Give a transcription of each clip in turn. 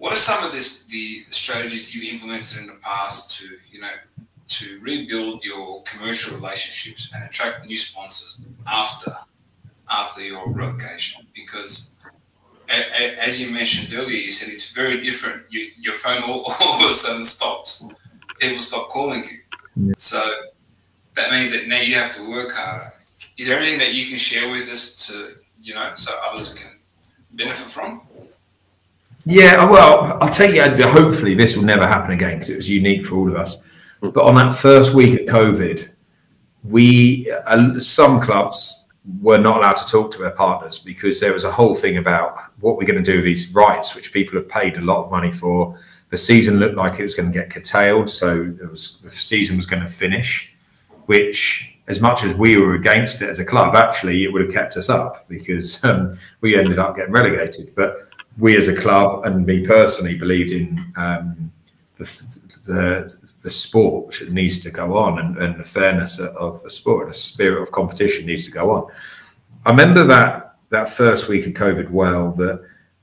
what are some of this, the strategies you've implemented in the past to, you know, to rebuild your commercial relationships and attract new sponsors after after your relegation? Because as you mentioned earlier, you said it's very different. You, your phone all, all of a sudden stops. People stop calling you. Yeah. So that means that now you have to work harder. Is there anything that you can share with us to, you know, so others can benefit from? Yeah, well, I'll tell you, hopefully this will never happen again because it was unique for all of us. But on that first week of COVID, we, uh, some clubs were not allowed to talk to their partners because there was a whole thing about what we're going to do with these rights, which people have paid a lot of money for. The season looked like it was going to get curtailed, so was, the season was going to finish, which as much as we were against it as a club, actually it would have kept us up because um, we ended up getting relegated. But we as a club and me personally believed in um, the, the, the sport which needs to go on and, and the fairness of the sport, and the spirit of competition needs to go on. I remember that that first week of COVID well that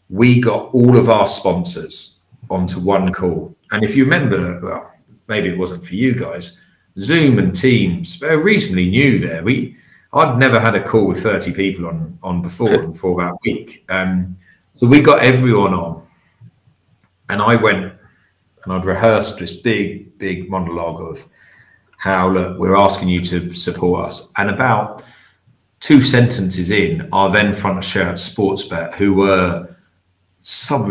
we got all of our sponsors onto one call. And if you remember, well, maybe it wasn't for you guys, Zoom and Teams, they're reasonably new there. We I'd never had a call with 30 people on on before for that week. Um, so we got everyone on, and I went and I'd rehearsed this big, big monologue of how look, we're asking you to support us. And about two sentences in, our then front of shirt Sportsbet, who were some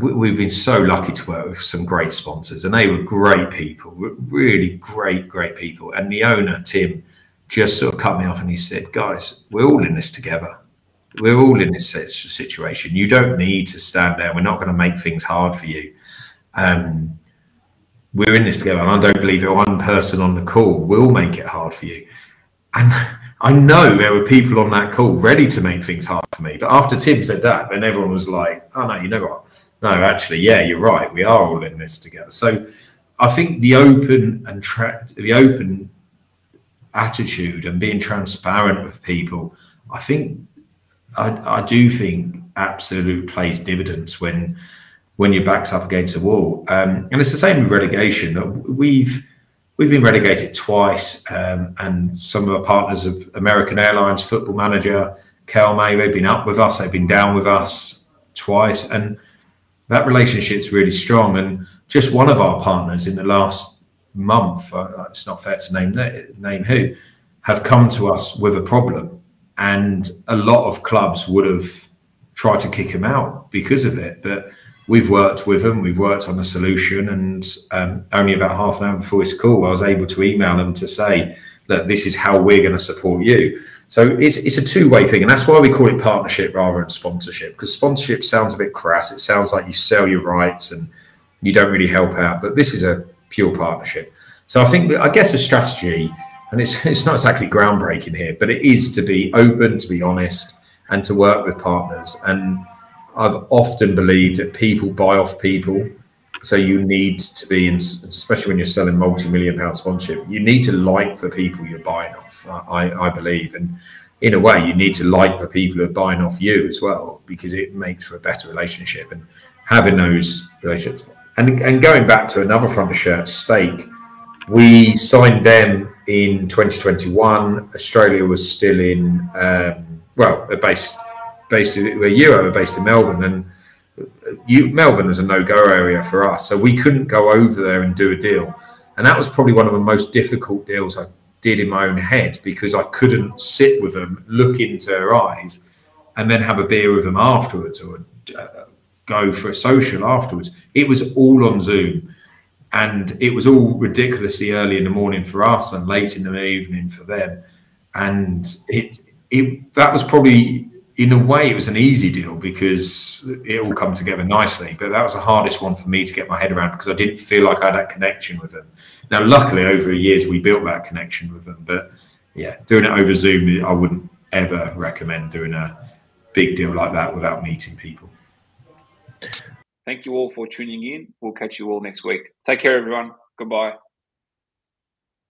we've been so lucky to work with some great sponsors, and they were great people, really great, great people. And the owner Tim just sort of cut me off and he said, "Guys, we're all in this together." We're all in this situation. You don't need to stand there. We're not going to make things hard for you. Um, we're in this together, and I don't believe that one person on the call will make it hard for you. And I know there were people on that call ready to make things hard for me. But after Tim said that, then everyone was like, "Oh no, you know what? No, actually, yeah, you're right. We are all in this together." So I think the open and tra- the open attitude and being transparent with people, I think I, I do think absolute plays dividends when when you're backed up against a wall. Um, and it's the same with relegation. We've we've been relegated twice, um, and some of our partners of American Airlines, Football Manager, Kelme, they've been up with us, they've been down with us twice, and that relationship's really strong. And just one of our partners in the last month, uh, it's not fair to name name who, have come to us with a problem and a lot of clubs would have tried to kick him out because of it. But we've worked with them, we've worked on a solution, and um, only about half an hour before his call, I was able to email them to say, "Look, this is how we're going to support you." So it's it's a two way thing, and that's why we call it partnership rather than sponsorship. Because sponsorship sounds a bit crass. It sounds like you sell your rights and you don't really help out. But this is a pure partnership. So I think I guess a strategy and it's it's not exactly groundbreaking here, but it is to be open, to be honest, and to work with partners. And I've often believed that people buy off people. So you need to be, in, especially when you're selling multi-million pound sponsorship, you need to like the people you're buying off. I, I believe, and in a way, you need to like the people who are buying off you as well, because it makes for a better relationship. And having those relationships, and and going back to another front of shirt, Stake, we signed them in 2021, Australia was still in, um, well, they're based, based Euro based in Melbourne, and you, Melbourne was a no-go area for us, so we couldn't go over there and do a deal, and that was probably one of the most difficult deals I did in my own head because I couldn't sit with them, look into their eyes, and then have a beer with them afterwards or uh, go for a social afterwards. It was all on Zoom and it was all ridiculously early in the morning for us and late in the evening for them. And it it that was probably in a way it was an easy deal because it all come together nicely. But that was the hardest one for me to get my head around because i didn't feel like i had that connection with them. Now luckily over the years we built that connection with them. But yeah doing it over zoom i wouldn't ever recommend doing a big deal like that without meeting people Thank you all for tuning in. We'll catch you all next week. Take care, everyone. Goodbye.